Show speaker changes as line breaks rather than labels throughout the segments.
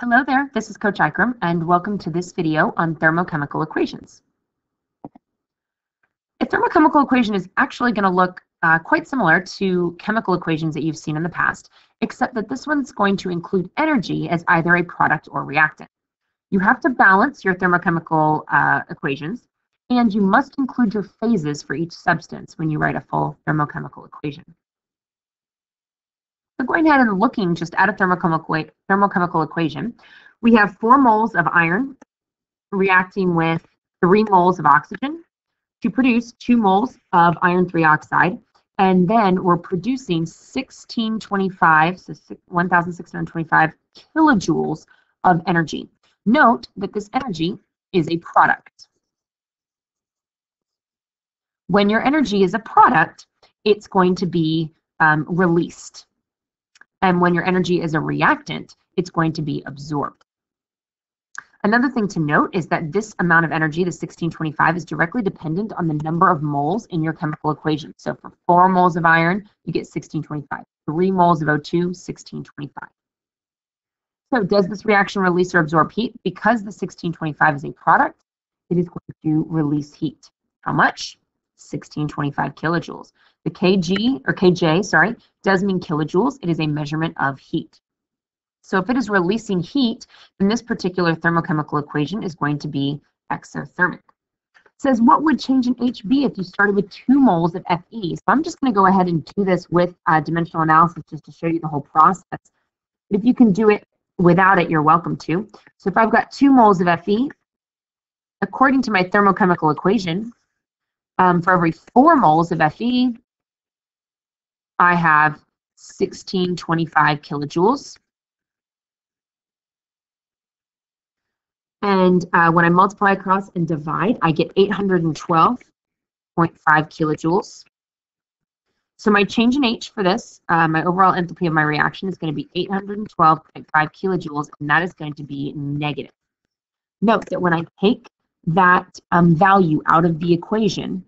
Hello there, this is Coach Ikram, and welcome to this video on thermochemical equations. A thermochemical equation is actually going to look uh, quite similar to chemical equations that you've seen in the past, except that this one's going to include energy as either a product or reactant. You have to balance your thermochemical uh, equations, and you must include your phases for each substance when you write a full thermochemical equation. So going ahead and looking just at a thermochemical, thermochemical equation, we have four moles of iron reacting with three moles of oxygen to produce two moles of iron 3 oxide. And then we're producing 1625, so 1,625 kilojoules of energy. Note that this energy is a product. When your energy is a product, it's going to be um, released. And when your energy is a reactant, it's going to be absorbed. Another thing to note is that this amount of energy, the 1625, is directly dependent on the number of moles in your chemical equation. So for 4 moles of iron, you get 1625. 3 moles of O2, 1625. So does this reaction release or absorb heat? Because the 1625 is a product, it is going to release heat. How much? 1625 kilojoules. The kg, or kj, sorry, does mean kilojoules. It is a measurement of heat. So if it is releasing heat, then this particular thermochemical equation is going to be exothermic. It says, what would change in HB if you started with two moles of Fe? So I'm just going to go ahead and do this with uh, dimensional analysis just to show you the whole process. If you can do it without it, you're welcome to. So if I've got two moles of Fe, according to my thermochemical equation, um, for every four moles of Fe, I have 1625 kilojoules. And uh, when I multiply across and divide, I get 812.5 kilojoules. So my change in H for this, uh, my overall enthalpy of my reaction is going to be 812.5 kilojoules, and that is going to be negative. Note that when I take that um, value out of the equation,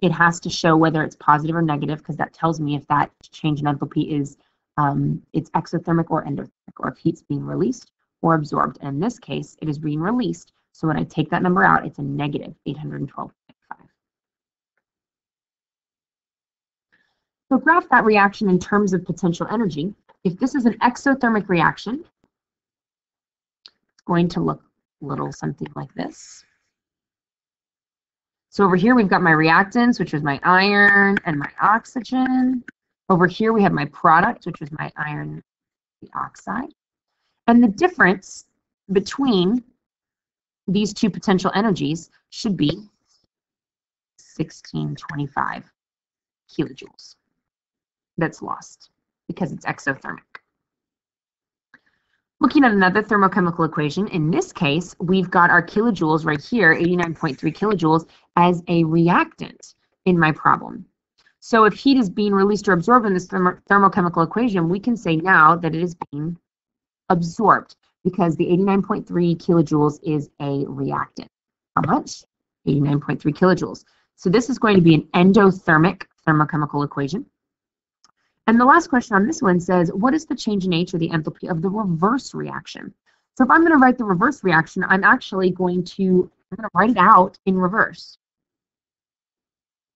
it has to show whether it's positive or negative because that tells me if that change in enthalpy is um, it's exothermic or endothermic, or if heat's being released or absorbed. And in this case, it is being released. So when I take that number out, it's a negative 812.5. So graph that reaction in terms of potential energy. If this is an exothermic reaction, it's going to look a little something like this. So over here, we've got my reactants, which was my iron and my oxygen. Over here, we have my product, which was my iron oxide. And the difference between these two potential energies should be 1625 kilojoules that's lost because it's exothermic. Looking at another thermochemical equation, in this case, we've got our kilojoules right here, 89.3 kilojoules, as a reactant in my problem. So if heat is being released or absorbed in this thermo thermochemical equation, we can say now that it is being absorbed because the 89.3 kilojoules is a reactant. How much? 89.3 kilojoules. So this is going to be an endothermic thermochemical equation. And the last question on this one says, what is the change in H or the enthalpy of the reverse reaction? So if I'm going to write the reverse reaction, I'm actually going to, I'm going to write it out in reverse.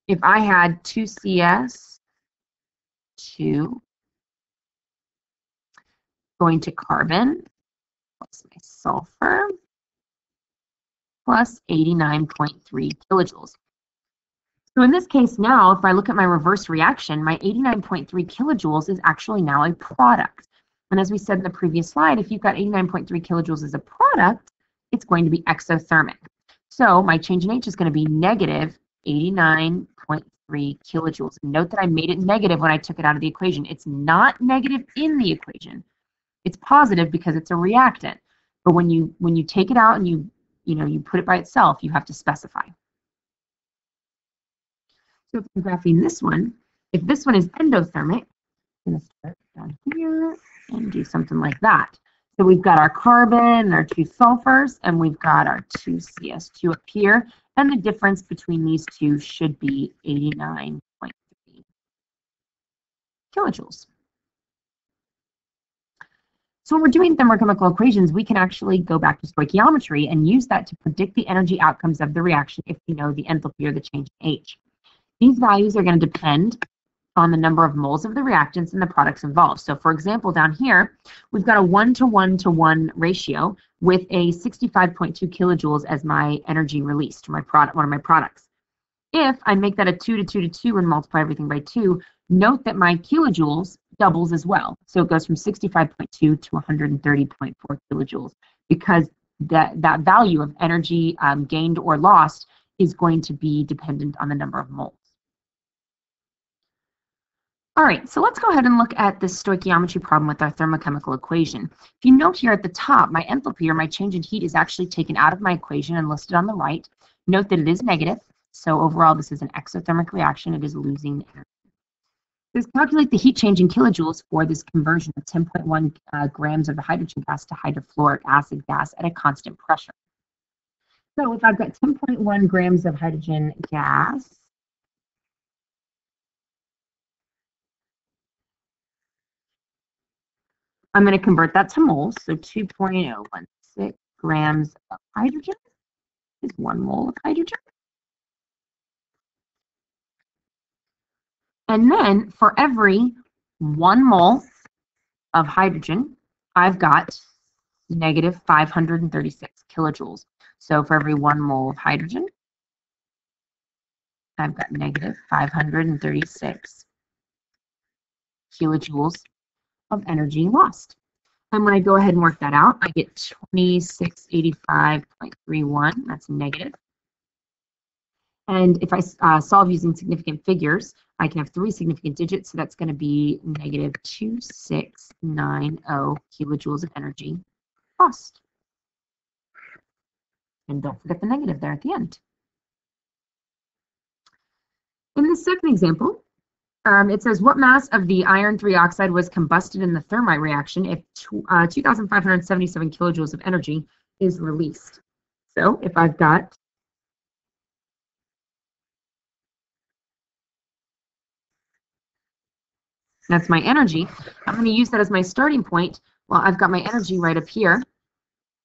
If I had 2CS, 2, going to carbon, plus my sulfur, plus 89.3 kilojoules. So in this case now, if I look at my reverse reaction, my 89.3 kilojoules is actually now a product. And as we said in the previous slide, if you've got 89.3 kilojoules as a product, it's going to be exothermic. So my change in H is going to be negative 89.3 kilojoules. Note that I made it negative when I took it out of the equation. It's not negative in the equation. It's positive because it's a reactant. But when you when you take it out and you you know you put it by itself, you have to specify. So if I'm graphing this one, if this one is endothermic, I'm going to start down here and do something like that. So we've got our carbon our two sulfurs, and we've got our two CS2 up here, and the difference between these two should be 89.3 kilojoules. So when we're doing thermochemical equations, we can actually go back to stoichiometry and use that to predict the energy outcomes of the reaction if we know the enthalpy or the change in H. These values are going to depend on the number of moles of the reactants and the products involved. So for example, down here, we've got a one to one to one ratio with a 65.2 kilojoules as my energy released, my product, one of my products. If I make that a two to two to two and multiply everything by two, note that my kilojoules doubles as well. So it goes from 65.2 to 130.4 kilojoules because that, that value of energy um, gained or lost is going to be dependent on the number of moles. All right, so let's go ahead and look at this stoichiometry problem with our thermochemical equation. If you note here at the top, my enthalpy or my change in heat is actually taken out of my equation and listed on the right. Note that it is negative, so overall this is an exothermic reaction. It is losing energy. Let's calculate the heat change in kilojoules for this conversion of 10.1 uh, grams of the hydrogen gas to hydrofluoric acid gas at a constant pressure. So if I've got 10.1 grams of hydrogen gas, I'm going to convert that to moles. So 2.016 grams of hydrogen is one mole of hydrogen. And then for every one mole of hydrogen, I've got negative 536 kilojoules. So for every one mole of hydrogen, I've got negative 536 kilojoules of energy lost. And when I go ahead and work that out, I get 2685.31. That's negative. And if I uh, solve using significant figures, I can have three significant digits, so that's going to be negative 2690 kilojoules of energy lost. And don't forget the negative there at the end. In the second example, um, it says what mass of the iron 3 oxide was combusted in the thermite reaction if uh, 2,577 kilojoules of energy is released. So if I've got that's my energy, I'm going to use that as my starting point. Well, I've got my energy right up here.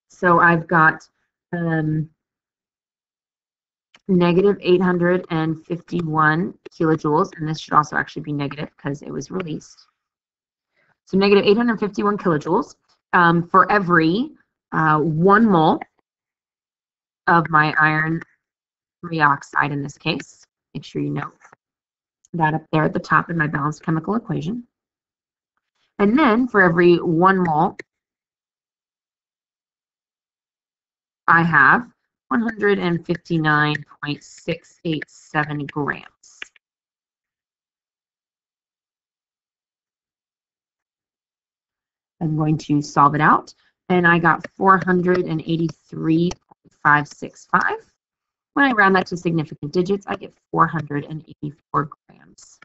So I've got um, negative 851 kilojoules, and this should also actually be negative because it was released. So negative 851 kilojoules um, for every uh, one mole of my iron oxide in this case. Make sure you note that up there at the top in my balanced chemical equation. And then for every one mole, I have 159.687 grams. I'm going to solve it out, and I got 483.565. When I round that to significant digits, I get 484 grams.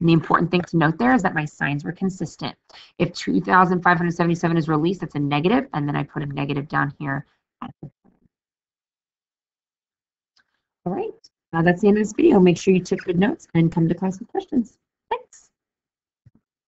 And the important thing to note there is that my signs were consistent. If 2,577 is released, that's a negative, and then I put a negative down here. All right, uh, that's the end of this video. Make sure you took good notes and come to class with questions. Thanks.